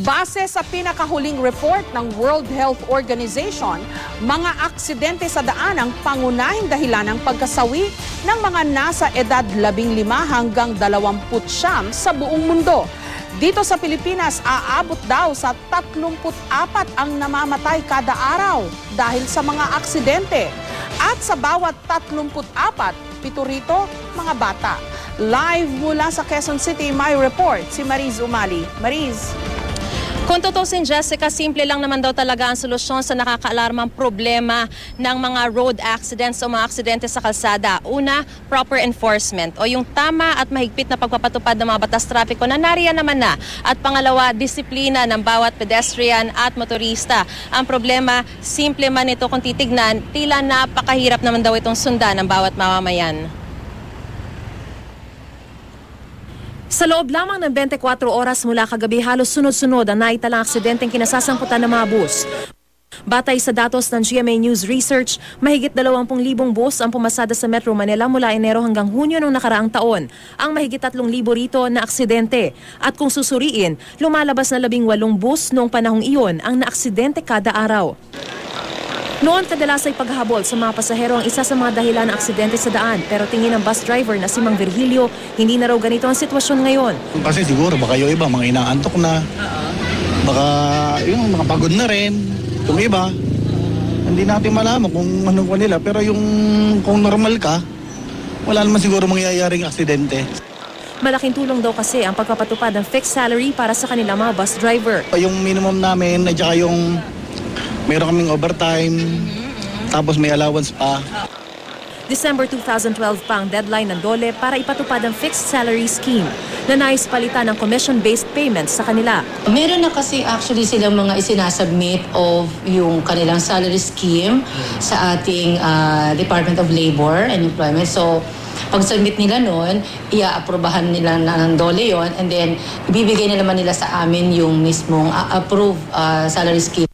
Base sa pinakahuling report ng World Health Organization, mga aksidente sa daan ang pangunahing dahilan ng pagkasawi ng mga nasa edad 15 hanggang 29 sa buong mundo. Dito sa Pilipinas, aabot daw sa 34 ang namamatay kada araw dahil sa mga aksidente. At sa bawat 34, pito rito, mga bata. Live mula sa Quezon City, my report, si Mariz Umali. Mariz. Kung tutusin Jessica, simple lang naman daw talaga ang solusyon sa nakakaalarmang problema ng mga road accidents o mga aksidente sa kalsada. Una, proper enforcement o yung tama at mahigpit na pagpapatupad ng mga batas trapiko na nariyan naman na. At pangalawa, disiplina ng bawat pedestrian at motorista. Ang problema, simple man ito kung titignan, tila napakahirap naman daw itong sundan ng bawat mamamayan. Sa loob lamang ng 24 oras mula kagabi halos sunod-sunod ang naitalang aksidenteng kinasasangkutan ng mga bus. Batay sa datos ng GMA News Research, mahigit 20,000 bus ang pumasada sa Metro Manila mula Enero hanggang Hunyo ng nakaraang taon. Ang mahigit 3,000 rito na aksidente. At kung susuriin, lumalabas na 18 bus noong panahong iyon ang naaksidente kada araw. Noon kadalas ay paghahabol sa mga pasahero ang isa sa mga dahilan ng aksidente sa daan. Pero tingin ng bus driver na si Mang Virgilio, hindi na raw ganito ang sitwasyon ngayon. Kasi siguro baka yung iba, mga inaantok na. Baka yung mga pagod na rin. Yung iba, hindi natin malaman kung ano ko nila. Pero yung kung normal ka, wala naman siguro mangyayaring aksidente. Malaking tulong daw kasi ang pagpapatupad ng fixed salary para sa kanila mga bus driver. Yung minimum namin at saka yung meron kaming overtime, tapos may allowance pa. December 2012 pa ang deadline ng DOLE para ipatupad ang fixed salary scheme na nais palitan ng commission-based payments sa kanila. Meron na kasi actually silang mga isinasubmit of yung kanilang salary scheme sa ating uh, Department of Labor and Employment. So, pag submit nila noon, ia-aprobahan nila na ng DOLE yon and then ibibigay na naman nila sa amin yung mismong uh, approved uh, salary scheme.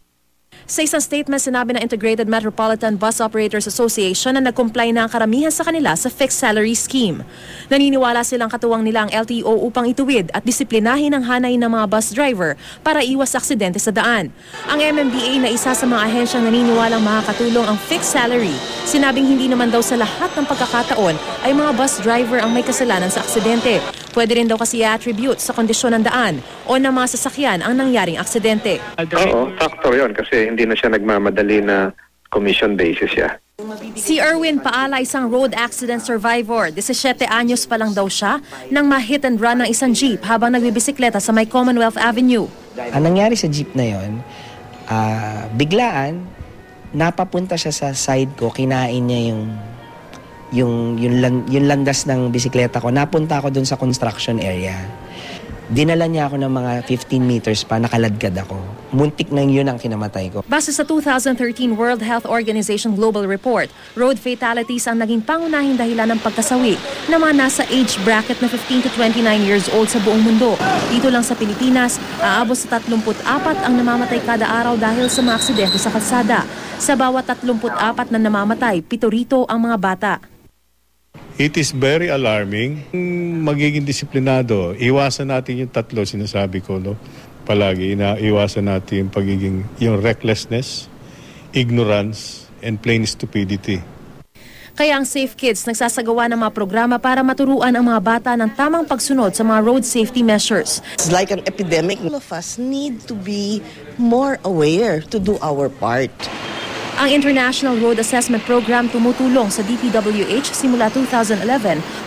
Sa isang statement, sinabi ng Integrated Metropolitan Bus Operators Association na nag-comply na ang karamihan sa kanila sa fixed salary scheme. Naniniwala silang katuwang nila ang LTO upang ituwid at disiplinahin ang hanay ng mga bus driver para iwas aksidente sa daan. Ang MMDA na isa sa mga ahensyang naniniwalang makakatulong ang fixed salary, sinabing hindi naman daw sa lahat ng pagkakataon ay mga bus driver ang may kasalanan sa aksidente. Pwede rin daw kasi i-attribute sa kondisyon ng daan o ng mga sasakyan ang nangyaring aksidente. Oo, factor yon kasi hindi na siya nagmamadali na commission basis siya. Si Erwin Paala, isang road accident survivor. 17 anyos pa lang daw siya nang ma-hit and run ng isang jeep habang nagbibisikleta sa may Commonwealth Avenue. Ang nangyari sa jeep na yon, uh, biglaan, napapunta siya sa side ko, kinain niya yung yung, yung, yung landas ng bisikleta ko, napunta ako dun sa construction area. Dinala niya ako ng mga 15 meters pa, nakaladkad ako. Muntik nang yun ang kinamatay ko. Base sa 2013 World Health Organization Global Report, road fatalities ang naging pangunahing dahilan ng pagkasawi ng mga nasa age bracket na 15 to 29 years old sa buong mundo. Dito lang sa Pilipinas, aabot sa 34 ang namamatay kada araw dahil sa mga aksidente sa kalsada. Sa bawat 34 na namamatay, pito rito ang mga bata. It is very alarming. Magiging disiplinado. Iwasan natin yung tatlo, sinasabi ko, no? Palagi, na iwasan natin yung pagiging, yung recklessness, ignorance, and plain stupidity. Kaya ang Safe Kids nagsasagawa ng mga programa para maturuan ang mga bata ng tamang pagsunod sa mga road safety measures. It's like an epidemic. All of us need to be more aware to do our part. Ang International Road Assessment Program tumutulong sa DPWH simula 2011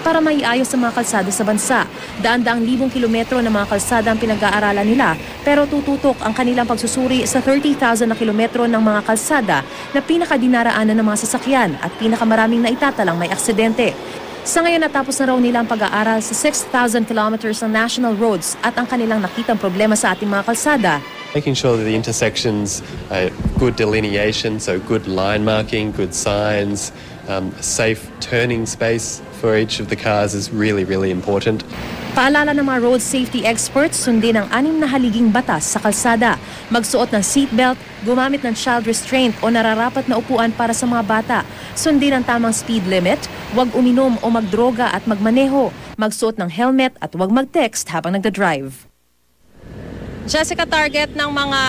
para maiayos ang mga kalsada sa bansa. Daan-daang libong kilometro ng mga kalsada ang pinag-aaralan nila pero tututok ang kanilang pagsusuri sa 30,000 na kilometro ng mga kalsada na pinakadinaraanan ng mga sasakyan at pinakamaraming naitatalang may aksidente. Sa ngayon natapos na raw nila ang pag-aaral sa 6,000 kilometers ng national roads at ang kanilang nakitang problema sa ating mga kalsada Making sure that the intersections are good delineation, so good line marking, good signs, um, safe turning space for each of the cars is really, really important. Paalala ng mga road safety experts, sundin ang anim na haliging batas sa kalsada. Magsuot ng seatbelt, gumamit ng child restraint o nararapat na upuan para sa mga bata. Sundin ang tamang speed limit, huwag uminom o magdroga at magmaneho. Magsuot ng helmet at huwag mag-text habang nagda-drive. Jessica, target ng mga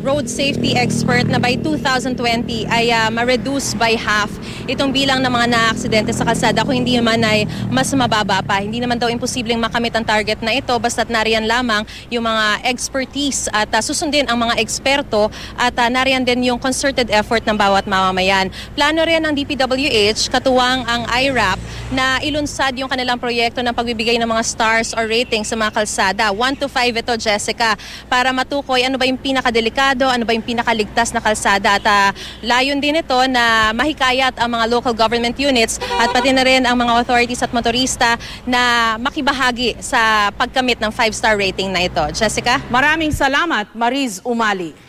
road safety expert na by 2020 ay ah, ma-reduce by half itong bilang ng mga na-aksidente sa kalsada kung hindi naman ay mas mababa pa. Hindi naman daw imposibleng makamit ang target na ito basta't nariyan lamang yung mga expertise at ah, susundin ang mga eksperto at ah, nariyan din yung concerted effort ng bawat mamamayan. Plano rin ng DPWH, katuwang ang IRAP, na ilunsad yung kanilang proyekto ng pagbibigay ng mga stars or ratings sa mga kalsada. 1 to 5 ito, Jessica, para matukoy ano ba yung pinakadelikado, ano ba yung pinakaligtas na kalsada. At ah, layon din ito na mahikayat ang mga local government units at pati na rin ang mga authorities at motorista na makibahagi sa pagkamit ng 5-star rating na ito. Jessica? Maraming salamat, Mariz Umali.